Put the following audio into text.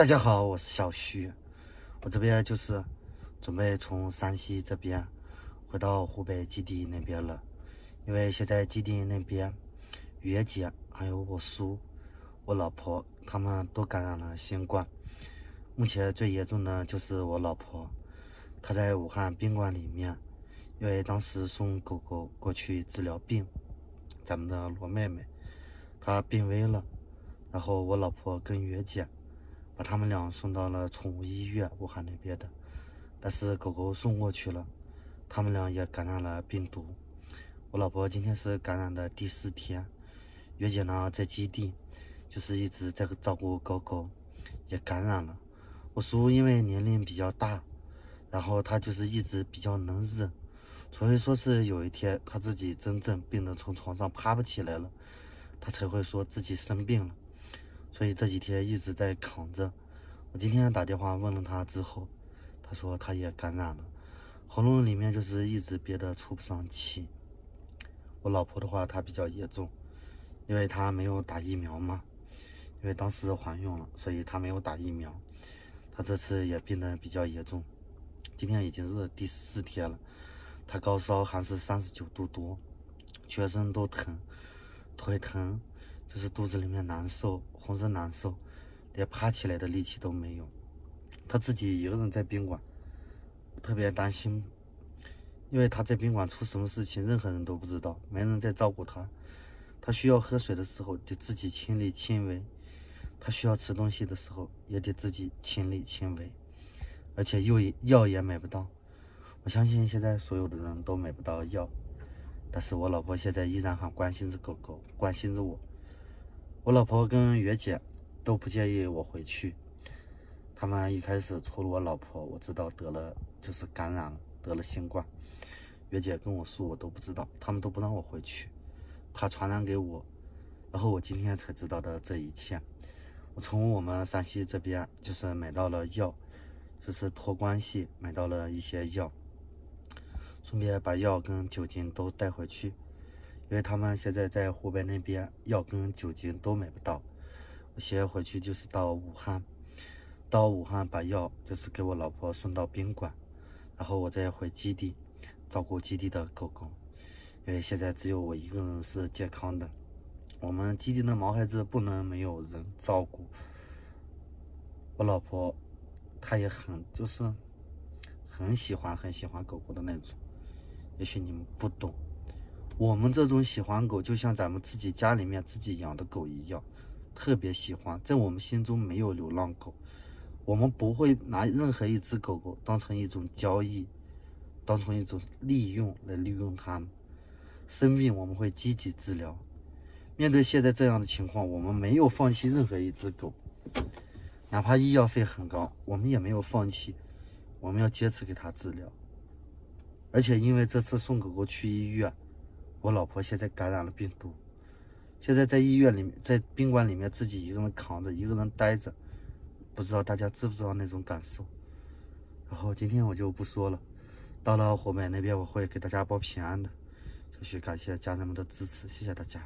大家好，我是小徐，我这边就是准备从山西这边回到湖北基地那边了，因为现在基地那边月姐还有我叔、我老婆他们都感染了新冠，目前最严重的就是我老婆，她在武汉宾馆里面，因为当时送狗狗过去治疗病，咱们的罗妹妹她病危了。然后我老婆跟月姐把他们俩送到了宠物医院，武汉那边的。但是狗狗送过去了，他们俩也感染了病毒。我老婆今天是感染的第四天，月姐呢在基地，就是一直在照顾狗狗，也感染了。我叔因为年龄比较大，然后他就是一直比较能忍，除非说是有一天他自己真正病得从床上爬不起来了，他才会说自己生病了。所以这几天一直在扛着。我今天打电话问了他之后，他说他也感染了，喉咙里面就是一直憋得出不上气。我老婆的话，她比较严重，因为她没有打疫苗嘛，因为当时怀孕了，所以她没有打疫苗。她这次也病得比较严重，今天已经是第四天了，她高烧还是三十九度多，全身都疼，腿疼。就是肚子里面难受，浑身难受，连爬起来的力气都没有。他自己一个人在宾馆，特别担心，因为他在宾馆出什么事情，任何人都不知道，没人在照顾他。他需要喝水的时候得自己亲力亲为，他需要吃东西的时候也得自己亲力亲为，而且药药也买不到。我相信现在所有的人都买不到药，但是我老婆现在依然很关心着狗狗，关心着我。我老婆跟月姐都不建议我回去。他们一开始除了我老婆，我知道得了就是感染了，得了新冠。月姐跟我说我都不知道，他们都不让我回去，怕传染给我。然后我今天才知道的这一切。我从我们山西这边就是买到了药，就是托关系买到了一些药，顺便把药跟酒精都带回去。因为他们现在在湖北那边，药跟酒精都买不到。我先回去就是到武汉，到武汉把药就是给我老婆送到宾馆，然后我再回基地照顾基地的狗狗。因为现在只有我一个人是健康的，我们基地的毛孩子不能没有人照顾。我老婆她也很就是很喜欢很喜欢狗狗的那种，也许你们不懂。我们这种喜欢狗，就像咱们自己家里面自己养的狗一样，特别喜欢。在我们心中没有流浪狗，我们不会拿任何一只狗狗当成一种交易，当成一种利用来利用它们。生病我们会积极治疗。面对现在这样的情况，我们没有放弃任何一只狗，哪怕医药费很高，我们也没有放弃。我们要坚持给它治疗。而且因为这次送狗狗去医院。我老婆现在感染了病毒，现在在医院里面，在宾馆里面自己一个人扛着，一个人待着，不知道大家知不知道那种感受。然后今天我就不说了，到了湖北那边我会给大家报平安的。继续感谢家人们的支持，谢谢大家。